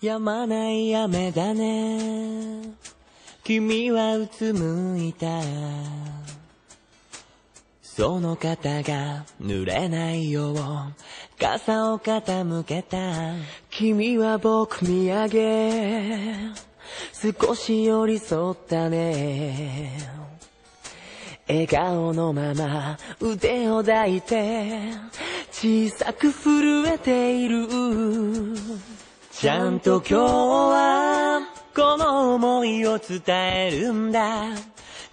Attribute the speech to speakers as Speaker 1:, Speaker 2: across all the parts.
Speaker 1: 止まない雨だね。君はうつむいた。その肩が濡れないよう傘を傾けた。君は僕見上げ少し寄り添ったね。笑顔のまま腕を抱いて小さく震えている。ちゃんと今日はこの思いを伝えるんだ。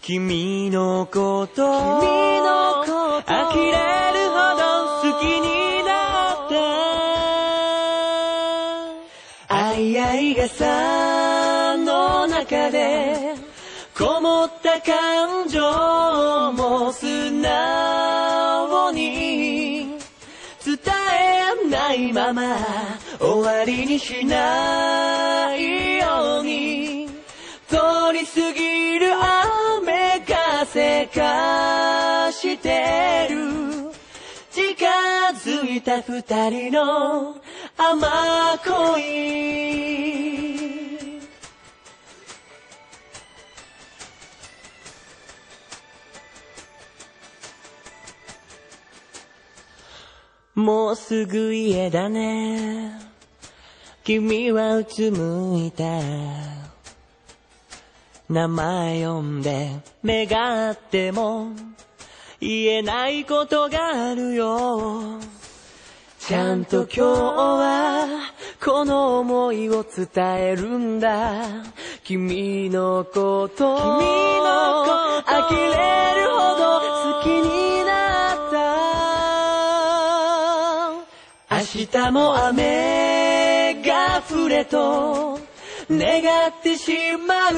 Speaker 1: 君のこと君のこと。呆れるほど好きになった。愛愛傘の中でこもった感情も素直にないまま終わりにしないように。通り過ぎる雨がせかしてる。近づいた二人の甘恋。もうすぐ家だね。君はうつむいた。名前呼んで目が合っても言えないことがあるよ。ちゃんと今日はこの思いを伝えるんだ。君のこと君のこと呆れるほど明日も雨が降れと願ってしまう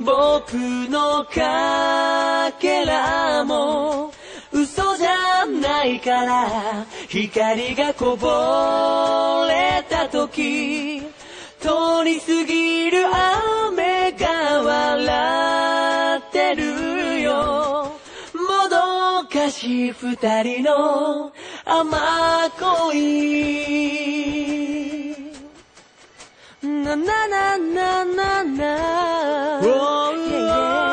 Speaker 1: 僕のかけらも嘘じゃないから光がこぼれた時通り過ぎる雨が笑し二人の甘恋。なななななな。Oh, yeah, yeah.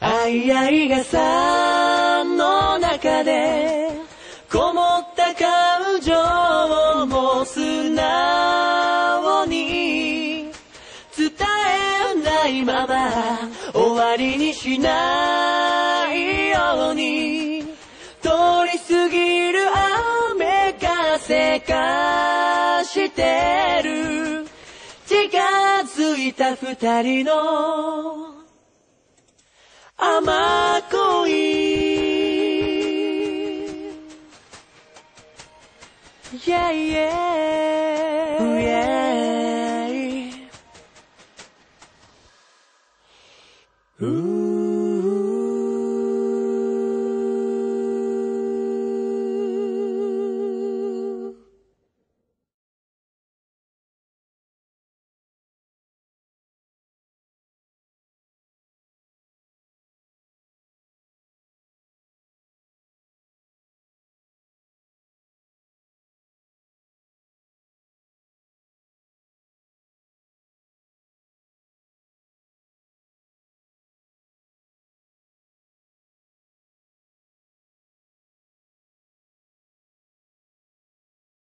Speaker 1: 愛愛傘の中でこもないまま終わりにしないように通り過ぎる雨がせかしてる。近づいた二人の甘恋。Yeah, yeah, yeah. Ooh.